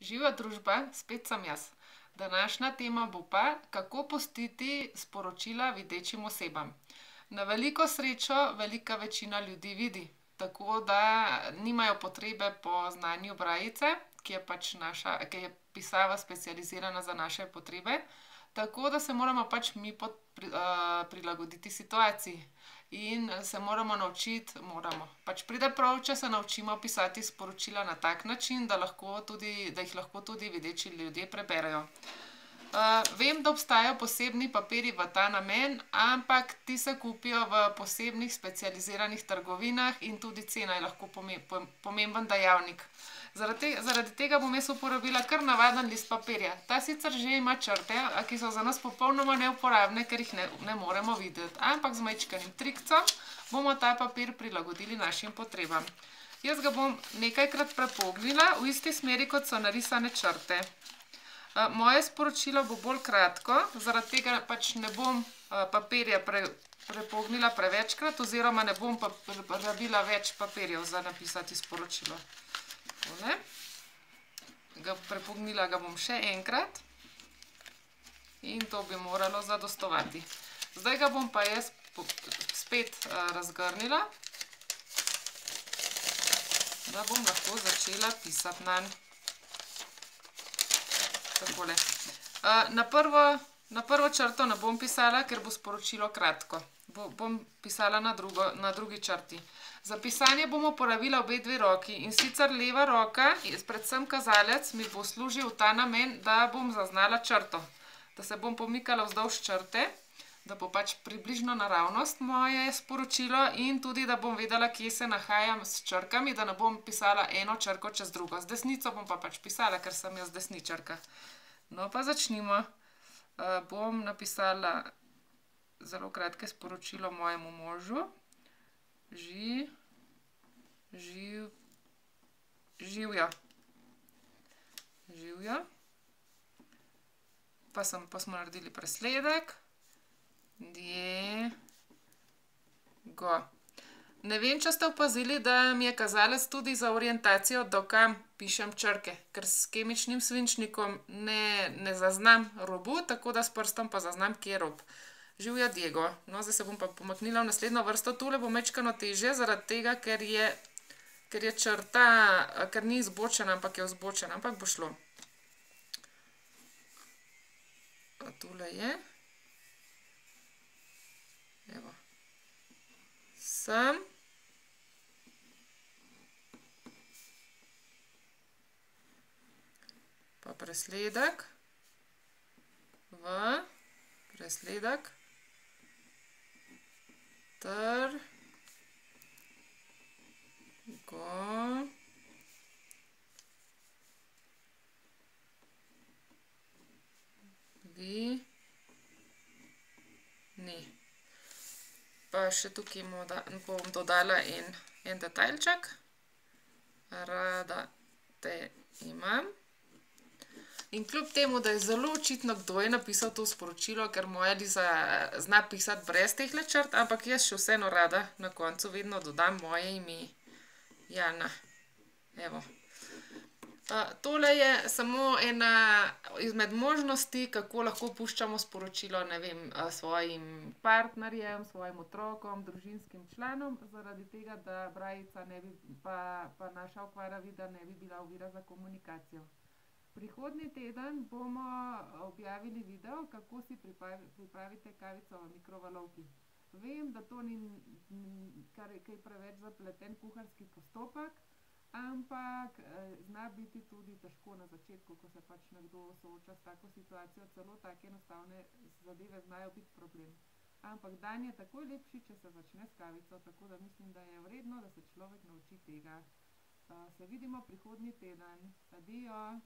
Živijo družba, spet sem jaz. Današnja tema bo pa, kako pustiti sporočila videčim osebam. Na veliko srečo velika večina ljudi vidi. Tako da nimajo potrebe po znanju brajice, ki je pač naša, ke je pisava specializirana za naše potrebe. Tako da se moramo pač mi prilagoditi situaciji. In se moramo naučiti, moramo, pač pride prav, če se naučimo pisati sporočila na tak način, da tudi, da jih lahko tudi videči ljudje preberejo. Vem, da obstajajo posebni papirji v ta namen, ampak ti se kupijo v posebnih specializiranih trgovinah in tudi cena je lahko pomemben dejavnik. Zaradi zaradi tega bom jaz uporabila kar navaden list papirja. Ta sicer že ima črte, ki so za nas popolnoma neuporabne, ker jih ne, ne moremo videti. Ampak z majčkenim trikcem bomo ta papir prilagodili našim potrebam. Jaz ga bom nekajkrat prepognila v isti smeri, kot so narisane črte. Moje sporočilo bo bolj kratko, zaradi tega pač ne bom, papirja prepognila prevečkrat oziroma ne bom rabila več papirjev za napisati sporočilo. Takole. Ga, prepognila ga bom še enkrat. In to bi moralo zadostovati. Zdaj ga bom pa jaz spet, razgrnila, da bom lahko začela pisati nanj. Takole. na prvo, na prvo črto ne bom pisala, ker bo sporočilo kratko. bom pisala na drugo, na drugi črti. Za pisanje bom uporabila obedve roki, in sicer leva roka, predvsem kazalec, mi bo služil v ta namen, da bom zaznala črto. Da se bom pomikala vzdolž črte, da bo pač približno naravnost moje sporočilo in tudi, da bom vedela, kje se nahajam s črkami, da ne bom pisala eno črko čez drugo. Z desnico bom pa pač pisala, ker sem jaz desničarka. No, pa začnimo. bom napisala zelo kratko sporočilo mojemu možu. živjo. Živjo. Pa sem, pa smo naredili presledek. Diego. Ne vem, če ste opazili, da mi je kazalec tudi za orientacijo, do kam pišem črke. Ker s kemičnim svinčnikom ne, ne zaznam robu, tako da s prstom pa zaznam, kje je rob. Živjo, Diego. No, zdaj se bom pa pomaknila v naslednjo vrsto. Tole bo majčkeno težje, zaradi tega, ker je, ker je črta, ker ni izbočena, ampak je vzbočena, ampak bo šlo. Tule je. Evo. Sem. Pa presledek. V presledek. Pa še tukaj bom dodala en, en detajlček. Rada te imam. In kljub temu, da je zelo očitno, kdo je napisal to sporočilo, ker moja Liza zna pisati brez tehle črt, ampak jaz še vseeno rada na koncu vedno dodam moje ime. Jana. Evo. Tole je samo ena izmed možnosti, kako lahko puščamo sporočilo, vem, svojim partnerjem, svojim otrokom, družinskim članom, zaradi tega, da brajica ne bi, pa, pa naša okvara vida ne bi bila ovira za komunikacijo. Prihodnji teden bomo objavili video, kako si pripravite kavico v mikrovalovki. Vem, da to ni kar kaj preveč zapleten kuharski postopek, ampak, zna biti tudi težko na začetku, ko se pač nekdo sooča s tako situacijo, celo take enostavne zadeve znajo biti problem. Ampak dan je takoj lepši, če se začne s kavico, tako da mislim, da je vredno, da se človek nauči tega. se vidimo prihodnji teden. Adijo.